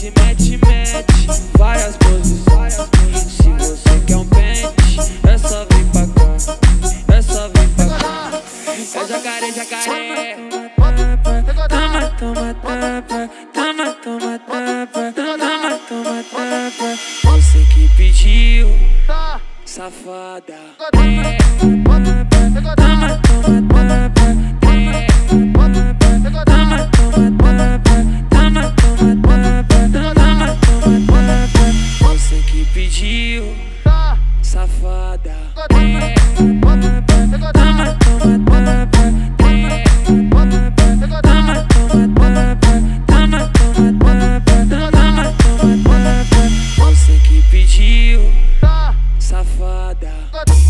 noite de mete-mete, várias posições. Se você quer um pente, é só vir pra cá, é só vir pra cá. É jacaré, jacaré. Toma, toma, tapa, toma, toma, tapa, toma, toma, tapa. Você que pediu, safada. É. Toma, tapa,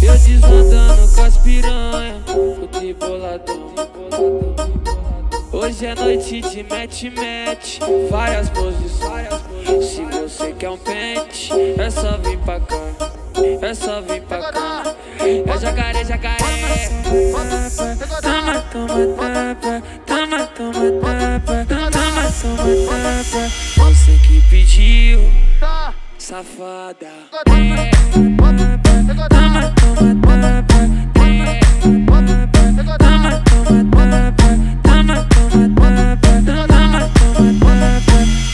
Eu desandando com as piranha, o triboladão. Hoje é noite de mete-mete, várias posições. Se você quer um pente, é só vir pra cá, é só vir pra cá. Toma, toma, tapa, toma, toma, tapa, toma, toma, tapa. Você que pediu, safada. É. Toma, toma, tapa.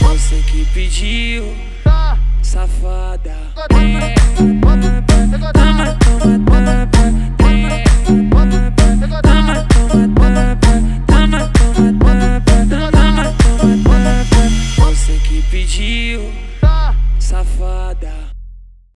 Você que pediu, safada. É. pediu, safada.